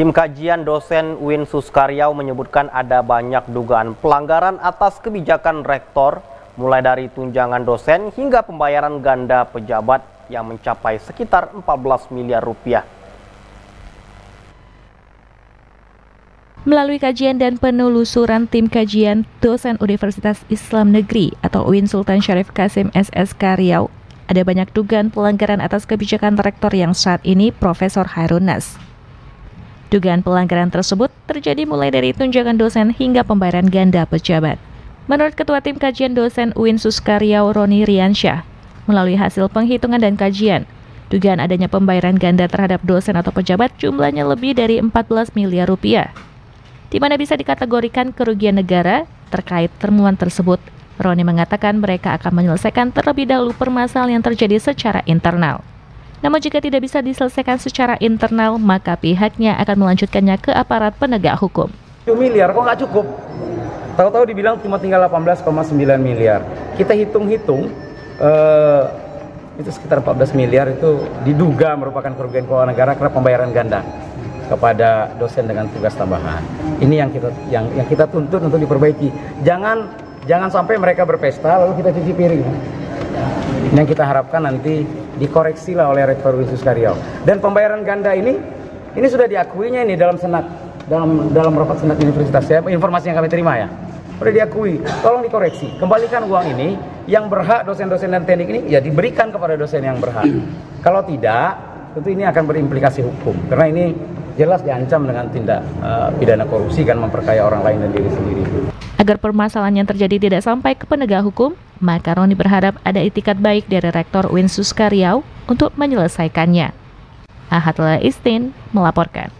Tim kajian dosen UIN Suskaryau menyebutkan ada banyak dugaan pelanggaran atas kebijakan rektor, mulai dari tunjangan dosen hingga pembayaran ganda pejabat yang mencapai sekitar 14 miliar rupiah. Melalui kajian dan penelusuran tim kajian dosen Universitas Islam Negeri atau UIN Sultan Syarif Kasim SSK Riau, ada banyak dugaan pelanggaran atas kebijakan rektor yang saat ini Profesor Harunas. Dugaan pelanggaran tersebut terjadi mulai dari tunjangan dosen hingga pembayaran ganda pejabat. Menurut Ketua Tim Kajian Dosen UIN Suskaryau Roni Riansyah, melalui hasil penghitungan dan kajian, dugaan adanya pembayaran ganda terhadap dosen atau pejabat jumlahnya lebih dari 14 miliar rupiah. Di mana bisa dikategorikan kerugian negara terkait temuan tersebut. Roni mengatakan mereka akan menyelesaikan terlebih dahulu permasalahan yang terjadi secara internal. Namun jika tidak bisa diselesaikan secara internal, maka pihaknya akan melanjutkannya ke aparat penegak hukum. 7 miliar kok nggak cukup? Tahu-tahu dibilang cuma tinggal 18,9 miliar. Kita hitung-hitung, eh, itu sekitar 14 miliar itu diduga merupakan kerugian keuangan negara karena pembayaran ganda kepada dosen dengan tugas tambahan. Ini yang kita yang yang kita tuntut untuk diperbaiki. Jangan jangan sampai mereka berpesta lalu kita cuci piring. Yang kita harapkan nanti dikoreksi lah oleh Rektor Wisus Karyau. Dan pembayaran ganda ini ini sudah diakuinya ini dalam senat dalam dalam rapat senat universitas ya. Informasi yang kami terima ya. Sudah diakui tolong dikoreksi. Kembalikan uang ini yang berhak dosen-dosen dan teknik ini ya diberikan kepada dosen yang berhak. Kalau tidak tentu ini akan berimplikasi hukum. Karena ini jelas diancam dengan tindak uh, pidana korupsi kan memperkaya orang lain dan diri sendiri Agar permasalahan yang terjadi tidak sampai ke penegak hukum, maka Roni berharap ada itikat baik dari Rektor Winsus Karyau untuk menyelesaikannya. Ahad Istin melaporkan.